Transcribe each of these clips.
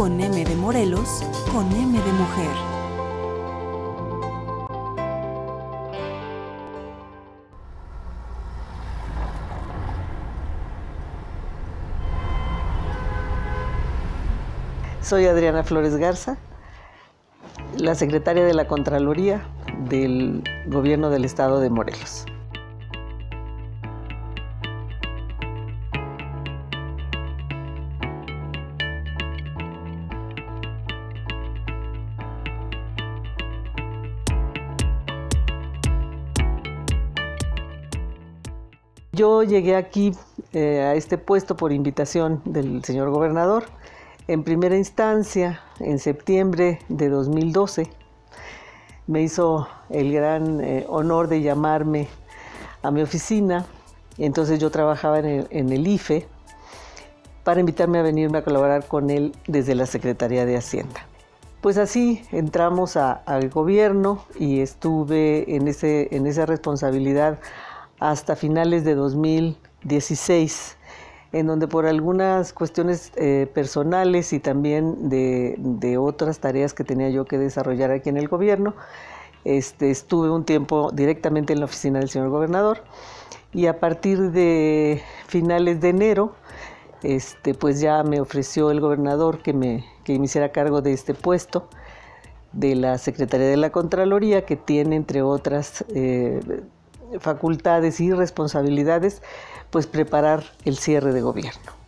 con M de Morelos, con M de mujer. Soy Adriana Flores Garza, la secretaria de la Contraloría del Gobierno del Estado de Morelos. Yo llegué aquí eh, a este puesto por invitación del señor gobernador en primera instancia en septiembre de 2012. Me hizo el gran eh, honor de llamarme a mi oficina. Entonces yo trabajaba en el, IFE para invitarme a venirme a colaborar con él desde la Secretaría de Hacienda. Pues así entramos al gobierno y estuve en, ese, en esa responsabilidad hasta finales de 2016, en donde por algunas cuestiones eh, personales y también de, otras tareas que tenía yo que desarrollar aquí en el gobierno, este, estuve un tiempo directamente en la oficina del señor gobernador. Y a partir de finales de enero, este, pues ya me ofreció el gobernador que me, que me hiciera cargo de este puesto de la Secretaría de la Contraloría, que tiene, entre otras, eh, facultades y responsabilidades, pues preparar el cierre de gobierno.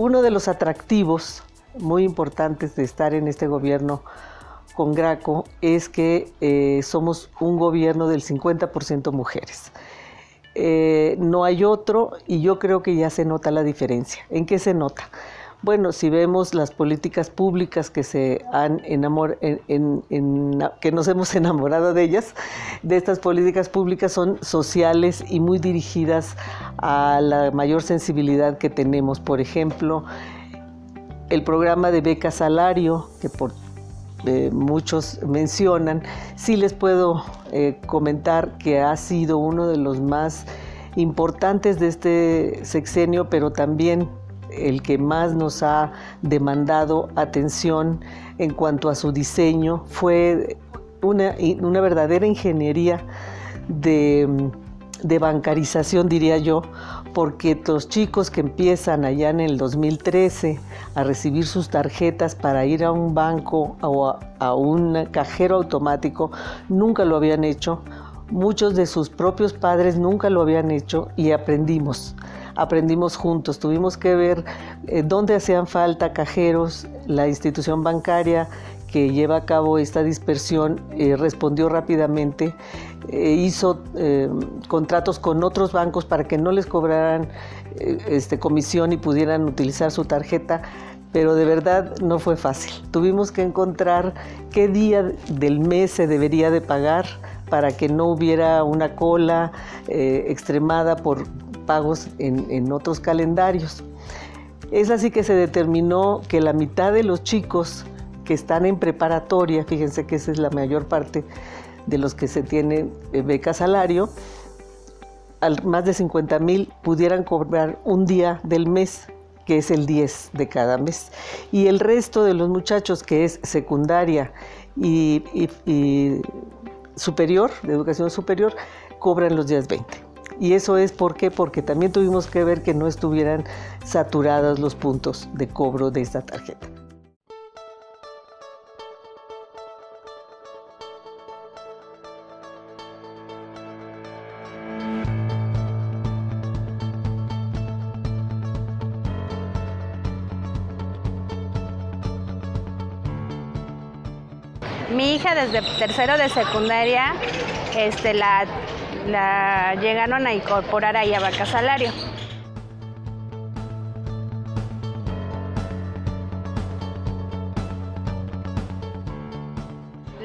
Uno de los atractivos muy importantes de estar en este gobierno con Graco es que eh, somos un gobierno del 50% mujeres. Eh, no hay otro y yo creo que ya se nota la diferencia. ¿En qué se nota? Bueno, si vemos las políticas públicas que se han enamor que nos hemos enamorado de ellas, de estas políticas públicas son sociales y muy dirigidas a la mayor sensibilidad que tenemos. Por ejemplo, el programa de beca salario, que por eh, muchos mencionan, sí les puedo eh, comentar que ha sido uno de los más importantes de este sexenio, pero también el que más nos ha demandado atención en cuanto a su diseño. Fue una, verdadera ingeniería de, de bancarización, diría yo, porque los chicos que empiezan allá en el 2013 a recibir sus tarjetas para ir a un banco o a, un cajero automático nunca lo habían hecho. Muchos de sus propios padres nunca lo habían hecho y aprendimos aprendimos juntos. Tuvimos que ver eh, dónde hacían falta cajeros, la institución bancaria que lleva a cabo esta dispersión eh, respondió rápidamente, eh, hizo contratos con otros bancos para que no les cobraran este, comisión y pudieran utilizar su tarjeta pero de verdad no fue fácil. Tuvimos que encontrar qué día del mes se debería de pagar para que no hubiera una cola extremada por pagos en, otros calendarios. Es así que se determinó que la mitad de los chicos que están en preparatoria, fíjense que esa es la mayor parte de los que se tienen eh, beca salario, al más de 50 mil pudieran cobrar un día del mes, que es el 10 de cada mes. Y el resto de los muchachos, que es secundaria y superior, de educación superior, cobran los días 20. Y eso es ¿por porque también tuvimos que ver que no estuvieran saturados los puntos de cobro de esta tarjeta. Mi hija desde tercero de secundaria este, la llegaron a incorporar ahí a Vaca Salario.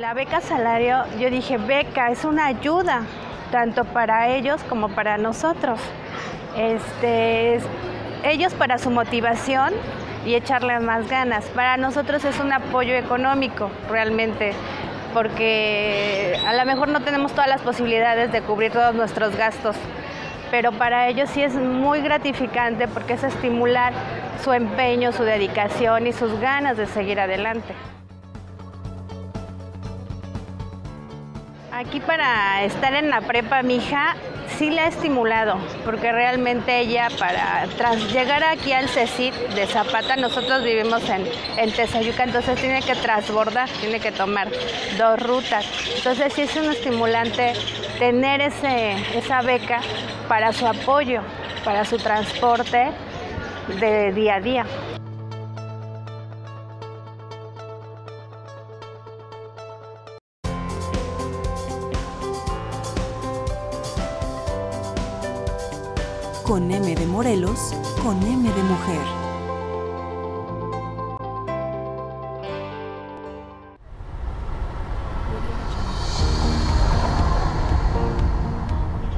La beca salario, yo dije, beca es una ayuda, tanto para ellos como para nosotros. Este, ellos para su motivación y echarle más ganas. Para nosotros es un apoyo económico realmente, porque a lo mejor no tenemos todas las posibilidades de cubrir todos nuestros gastos, pero para ellos sí es muy gratificante porque es estimular su empeño, su dedicación y sus ganas de seguir adelante. Aquí para estar en la prepa, mi hija sí la ha estimulado, porque realmente ella para tras llegar aquí al CECIT de Zapata, nosotros vivimos en, en entonces tiene que transbordar, tiene que tomar dos rutas. Entonces sí es un estimulante tener ese, esa beca para su apoyo, para su transporte de día a día. Con M de Morelos, con M de Mujer.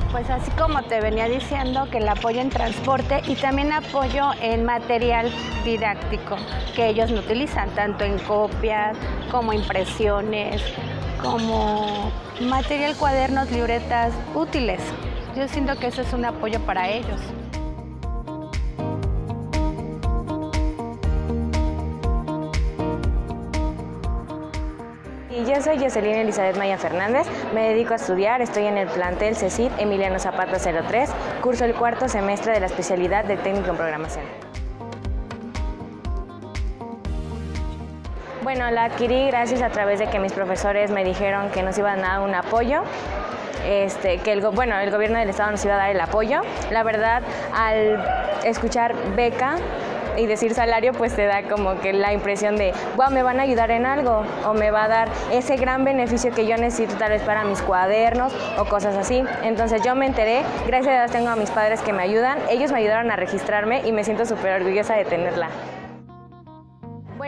Pues así como te venía diciendo, que el apoyo en transporte y también apoyo en material didáctico que ellos me utilizan, tanto en copias como impresiones, como material, cuadernos, libretas útiles. Yo siento que eso es un apoyo para ellos. Yo soy Jocelyn Elizabeth Maya Fernández, me dedico a estudiar, estoy en el plantel CECID Emiliano Zapata 03, curso el cuarto semestre de la especialidad de técnico en programación. Bueno, la adquirí gracias a través de que mis profesores me dijeron que nos iban a dar un apoyo este, que el, bueno, el gobierno del estado nos iba a dar el apoyo. La verdad, al escuchar beca y decir salario, pues te da como que la impresión de, wow, me van a ayudar en algo o me va a dar ese gran beneficio que yo necesito tal vez para mis cuadernos o cosas así. Entonces yo me enteré, gracias a Dios tengo a mis padres que me ayudan, ellos me ayudaron a registrarme y me siento súper orgullosa de tenerla.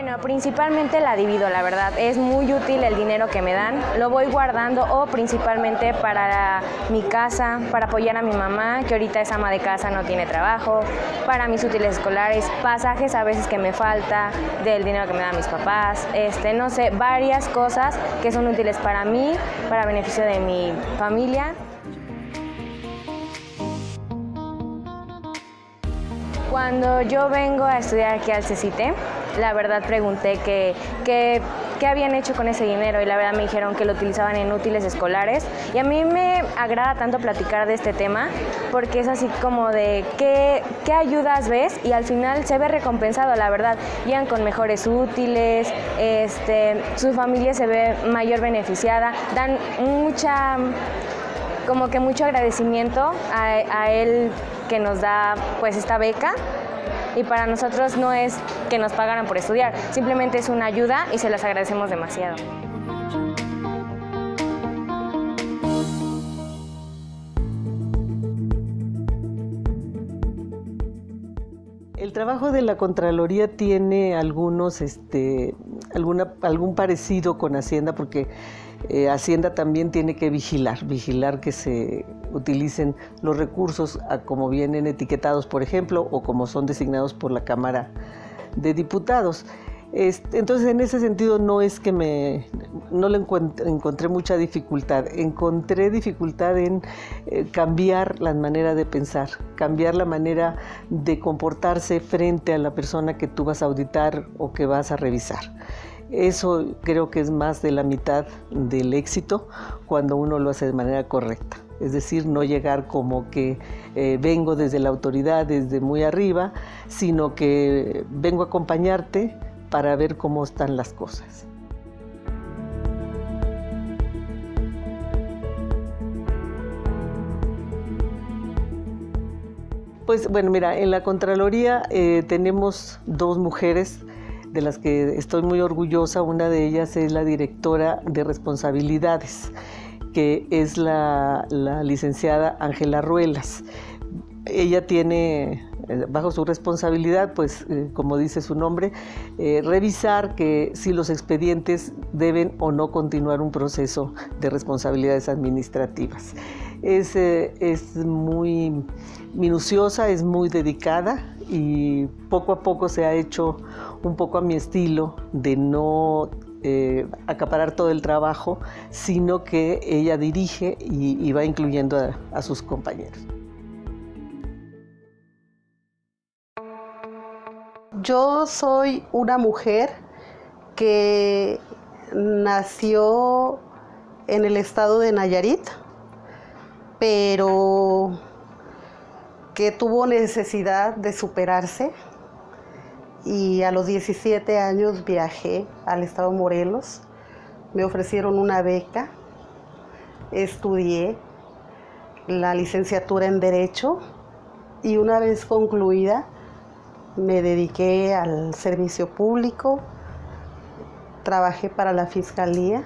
Bueno, principalmente la divido, la verdad. Es muy útil el dinero que me dan. Lo voy guardando o principalmente para mi casa, para apoyar a mi mamá, que ahorita es ama de casa, no tiene trabajo, para mis útiles escolares, pasajes a veces que me falta, del dinero que me dan mis papás, este, no sé, varias cosas que son útiles para mí, para beneficio de mi familia. Cuando yo vengo a estudiar aquí al CECITE, la verdad pregunté qué habían hecho con ese dinero y la verdad me dijeron que lo utilizaban en útiles escolares. Y a mí me agrada tanto platicar de este tema porque es así como de qué, qué ayudas ves y al final se ve recompensado, la verdad. Llegan con mejores útiles, este, su familia se ve mayor beneficiada, dan mucha como que mucho agradecimiento a, a él que nos da pues esta beca y para nosotros no es que nos pagaran por estudiar, simplemente es una ayuda y se las agradecemos demasiado. Trabajo de la Contraloría tiene algunos, este, alguna, algún parecido con Hacienda porque eh, Hacienda también tiene que vigilar, vigilar que se utilicen los recursos como vienen etiquetados, por ejemplo, o como son designados por la Cámara de Diputados. Este, entonces, en ese sentido, no es que me, no le encontré mucha dificultad. Encontré dificultad en eh, cambiar la manera de pensar, cambiar la manera de comportarse frente a la persona que tú vas a auditar o que vas a revisar. Eso creo que es más de la mitad del éxito cuando uno lo hace de manera correcta. Es decir, no llegar como que eh, vengo desde la autoridad, desde muy arriba, sino que vengo a acompañarte para ver cómo están las cosas. Pues bueno, mira, en la Contraloría eh, tenemos dos mujeres de las que estoy muy orgullosa. Una de ellas es la directora de responsabilidades, que es la, licenciada Ángela Ruelas. Ella tiene bajo su responsabilidad, pues eh, como dice su nombre, revisar que si los expedientes deben o no continuar un proceso de responsabilidades administrativas. Es, es muy minuciosa, es muy dedicada y poco a poco se ha hecho un poco a mi estilo de no eh, acaparar todo el trabajo, sino que ella dirige y, va incluyendo a, sus compañeros. Yo soy una mujer que nació en el estado de Nayarit, pero que tuvo necesidad de superarse y a los 17 años viajé al estado de Morelos. Me ofrecieron una beca, estudié la licenciatura en Derecho y una vez concluida me dediqué al servicio público, trabajé para la Fiscalía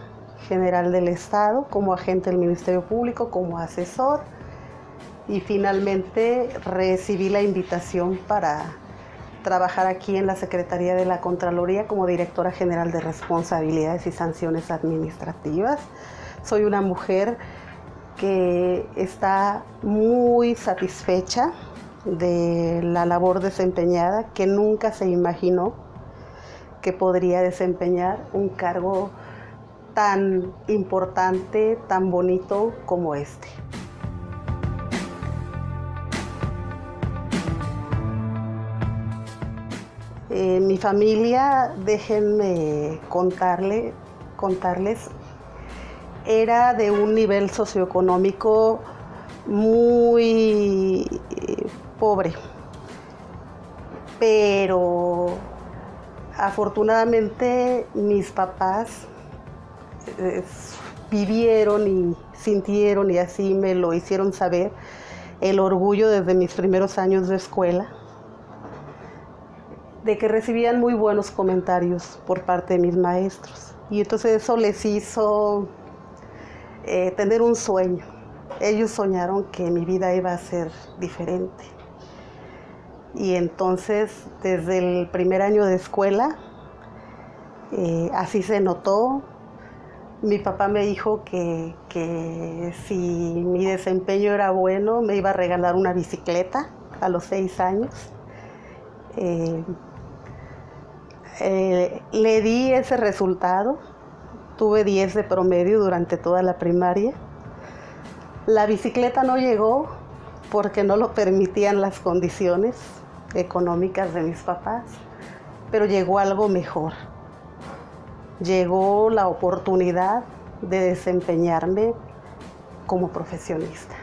General del Estado como agente del Ministerio Público, como asesor y finalmente recibí la invitación para trabajar aquí en la Secretaría de la Contraloría como directora general de responsabilidades y sanciones administrativas. Soy una mujer que está muy satisfecha de la labor desempeñada, que nunca se imaginó que podría desempeñar un cargo tan importante, tan bonito como este. Eh, mi familia, déjenme contarle, contarles, era de un nivel socioeconómico muy pobre, pero afortunadamente mis papás eh, vivieron y sintieron y así me lo hicieron saber el orgullo desde mis primeros años de escuela de que recibían muy buenos comentarios por parte de mis maestros. Y entonces eso les hizo eh, tener un sueño. Ellos soñaron que mi vida iba a ser diferente. Y entonces, desde el primer año de escuela, eh, así se notó. Mi papá me dijo que, si mi desempeño era bueno, me iba a regalar una bicicleta a los seis años. Eh, eh, le di ese resultado, tuve 10 de promedio durante toda la primaria. La bicicleta no llegó porque no lo permitían las condiciones económicas de mis papás, pero llegó algo mejor. Llegó la oportunidad de desempeñarme como profesionista.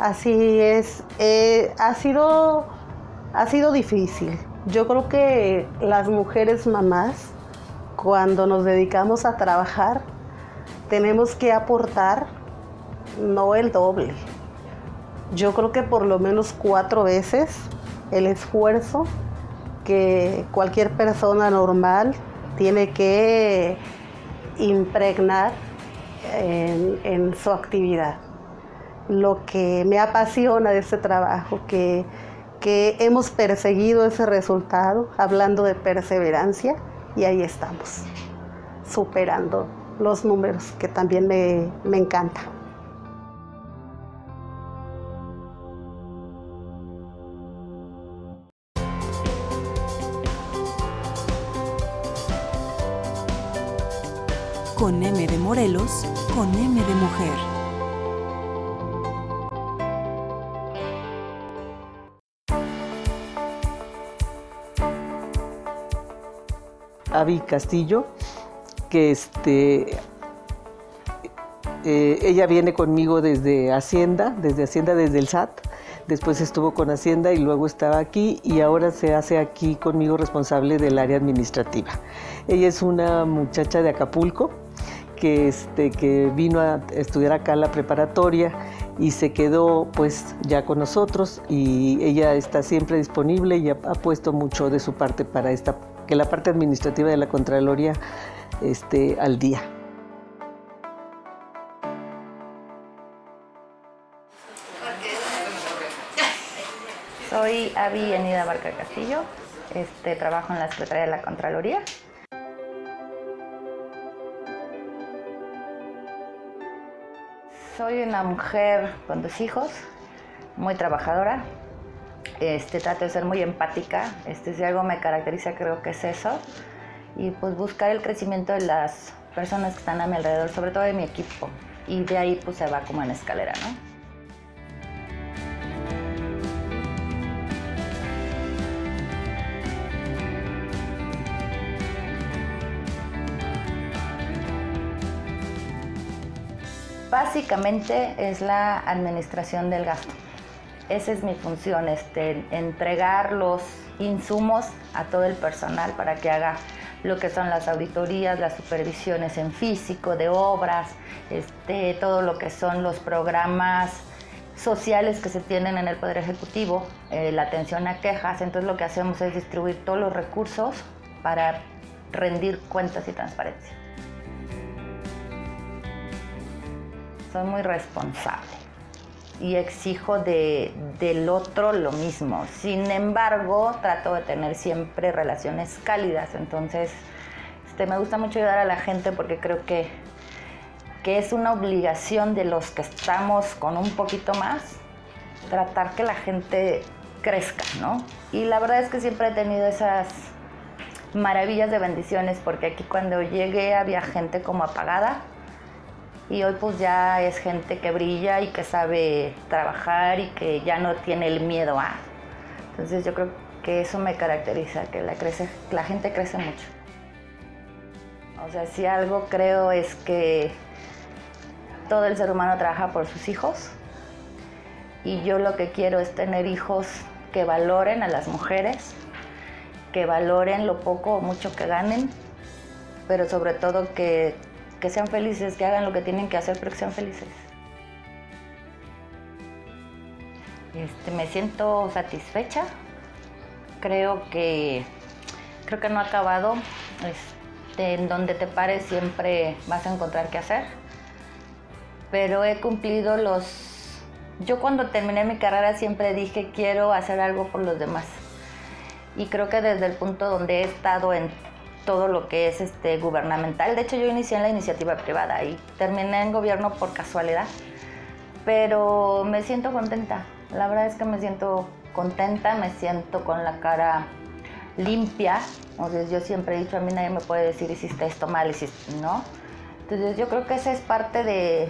Así es, eh, ha, sido, ha sido difícil. Yo creo que las mujeres mamás, cuando nos dedicamos a trabajar, tenemos que aportar no el doble. Yo creo que por lo menos cuatro veces el esfuerzo que cualquier persona normal tiene que impregnar en su actividad lo que me apasiona de este trabajo, que, hemos perseguido ese resultado, hablando de perseverancia, y ahí estamos, superando los números, que también me, me encanta. Con M de Morelos, con M de Mujer. Avi Castillo, que este, eh, ella viene conmigo desde Hacienda, desde Hacienda, desde el SAT. Después estuvo con Hacienda y luego estaba aquí y ahora se hace aquí conmigo responsable del área administrativa. Ella es una muchacha de Acapulco que, este, que vino a estudiar acá la preparatoria y se quedó pues ya con nosotros y ella está siempre disponible y ha, puesto mucho de su parte para esta, que la parte administrativa de la Contraloría esté al día. Soy Avi Enida Barca Castillo, este, trabajo en la Secretaría de la Contraloría. Soy una mujer con dos hijos, muy trabajadora. Este, trato de ser muy empática. Este, si algo me caracteriza, creo que es eso. Y pues buscar el crecimiento de las personas que están a mi alrededor, sobre todo de mi equipo. Y de ahí pues se va como en escalera, ¿no? Básicamente es la administración del gasto. Esa es mi función, este, entregar los insumos a todo el personal para que haga lo que son las auditorías, las supervisiones en físico, de obras, este, todo lo que son los programas sociales que se tienen en el Poder Ejecutivo, eh, la atención a quejas. Entonces lo que hacemos es distribuir todos los recursos para rendir cuentas y transparencia. soy muy responsable y exijo del otro lo mismo. Sin embargo, trato de tener siempre relaciones cálidas. Entonces, este, me gusta mucho ayudar a la gente porque creo que, que es una obligación de los que estamos con un poquito más, tratar que la gente crezca, ¿no? Y la verdad es que siempre he tenido esas maravillas de bendiciones porque aquí cuando llegué había gente como apagada y hoy pues ya es gente que brilla y que sabe trabajar y que ya no tiene el miedo a. Entonces yo creo que eso me caracteriza, que la, crece, la gente crece mucho. O sea, si algo creo es que todo el ser humano trabaja por sus hijos y yo lo que quiero es tener hijos que valoren a las mujeres, que valoren lo poco o mucho que ganen, pero sobre todo que que sean felices, que hagan lo que tienen que hacer, pero que sean felices. Este, me siento satisfecha. Creo que creo que no ha acabado. Este, en donde te pares siempre vas a encontrar qué hacer. Pero he cumplido los. Yo cuando terminé mi carrera siempre dije quiero hacer algo por los demás. Y creo que desde el punto donde he estado en todo lo que es este, gubernamental. De hecho, yo inicié en la iniciativa privada y terminé en gobierno por casualidad. Pero me siento contenta. La verdad es que me siento contenta, me siento con la cara limpia. Entonces, yo siempre he dicho, a mí nadie me puede decir hiciste esto mal, hiciste, ¿no? Entonces, yo creo que esa es parte de,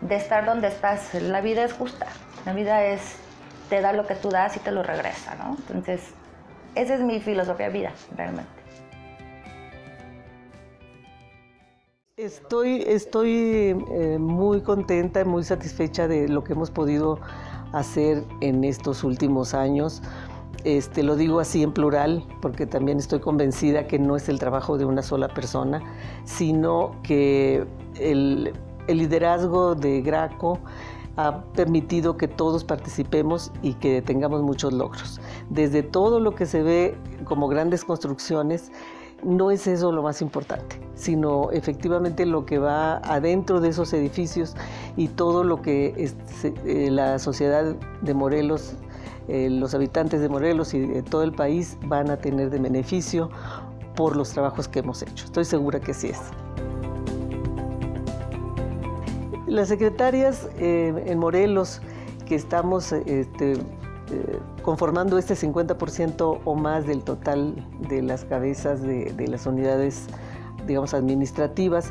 de estar donde estás. La vida es justa. La vida es, te da lo que tú das y te lo regresa, ¿no? Entonces, esa es mi filosofía de vida, realmente. Estoy, estoy eh, muy contenta y muy satisfecha de lo que hemos podido hacer en estos últimos años. Este, lo digo así en plural porque también estoy convencida que no es el trabajo de una sola persona, sino que el, el liderazgo de Graco ha permitido que todos participemos y que tengamos muchos logros. Desde todo lo que se ve como grandes construcciones, no es eso lo más importante, sino efectivamente lo que va adentro de esos edificios y todo lo que eh, la sociedad de Morelos, eh, los habitantes de Morelos y de todo el país van a tener de beneficio por los trabajos que hemos hecho. Estoy segura que sí es. Las secretarias eh, en Morelos que estamos este, eh, conformando este 50% o más del total de las cabezas de, las unidades, digamos, administrativas,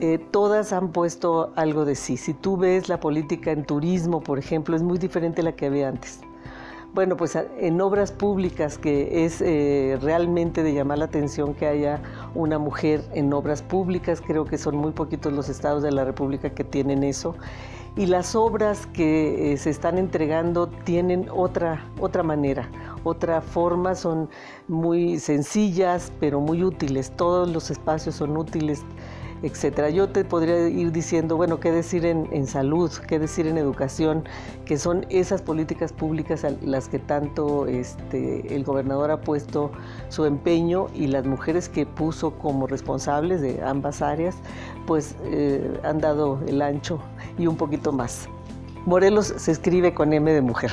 eh, todas han puesto algo de sí. Si tú ves la política en turismo, por ejemplo, es muy diferente a la que había antes. Bueno, pues en obras públicas, que es eh, realmente de llamar la atención que haya una mujer en obras públicas, creo que son muy poquitos los estados de la República que tienen eso y las obras que eh, se están entregando tienen otra, otra manera, otra forma, son muy sencillas pero muy útiles, todos los espacios son útiles. Etcétera. Yo te podría ir diciendo, bueno, qué decir en, salud, qué decir en educación, que son esas políticas públicas a las que tanto este, el gobernador ha puesto su empeño y las mujeres que puso como responsables de ambas áreas, pues eh, han dado el ancho y un poquito más. Morelos se escribe con M de mujer.